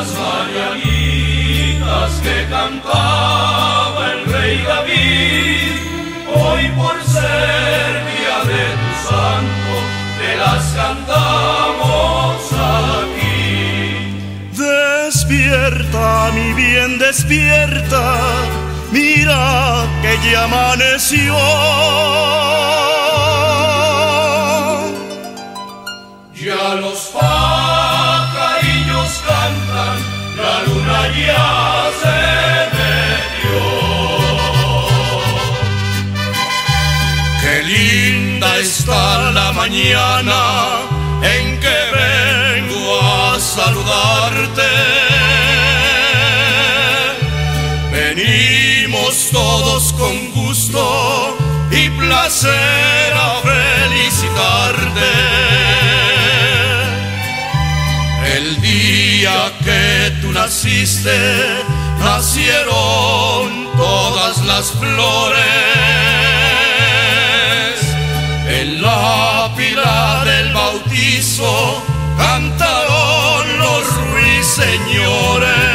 las mañanitas que cantaba el rey David, hoy por ser día de tu santo, te las cantamos aquí. Despierta, mi bien, despierta, mira que ya amaneció. Ya los padres Qué linda está la mañana en que vengo a saludarte. Venimos todos con gusto y placer a felicitarte. naciste, nacieron todas las flores. En la pila del bautizo cantaron los ruiseñores.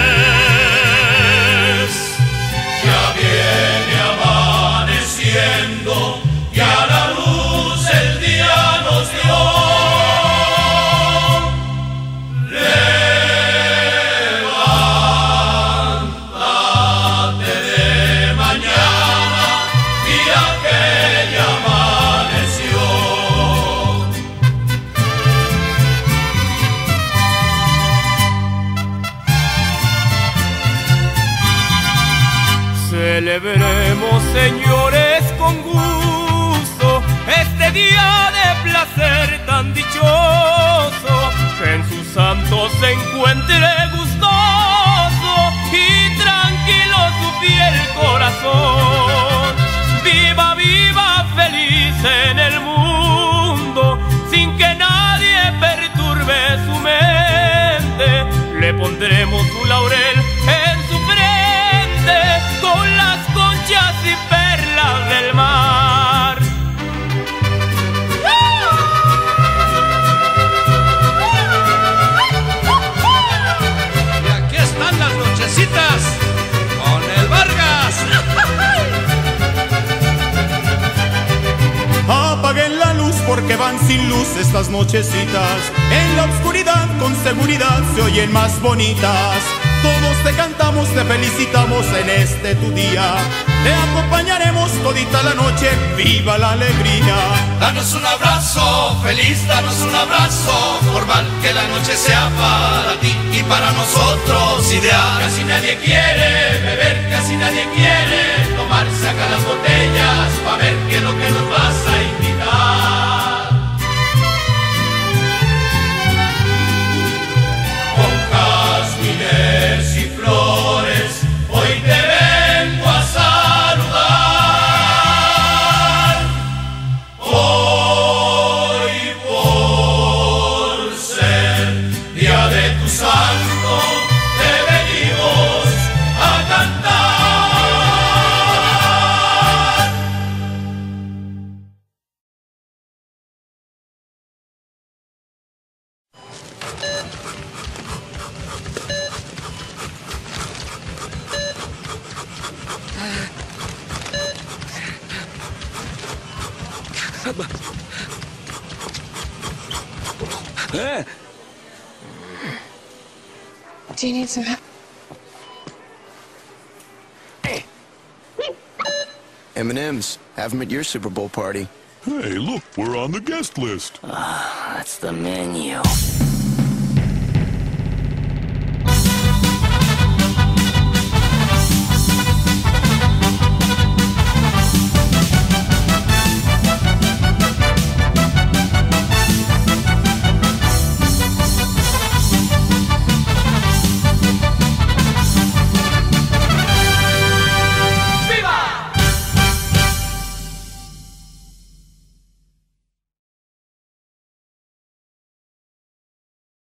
Celebremos, señores, con gusto este día de placer tan dichoso, que en sus santos se encuentre gustoso y tranquilo su fiel corazón. Viva, viva, feliz en el mundo, sin que nadie perturbe su mente, le pondremos su laurel sin luz estas nochecitas. En la oscuridad con seguridad se oyen más bonitas. Todos te cantamos, te felicitamos en este tu día. Te acompañaremos todita la noche, viva la alegría. Danos un abrazo, feliz, danos un abrazo formal, que la noche sea para ti y para nosotros ideal. Casi nadie quiere beber, casi nadie quiere tomar, saca las botellas para ver qué es lo que nos vas a invitar. Do you need some help? M&M's. Have them at your Super Bowl party. Hey, look, we're on the guest list. Ah, uh, that's the menu.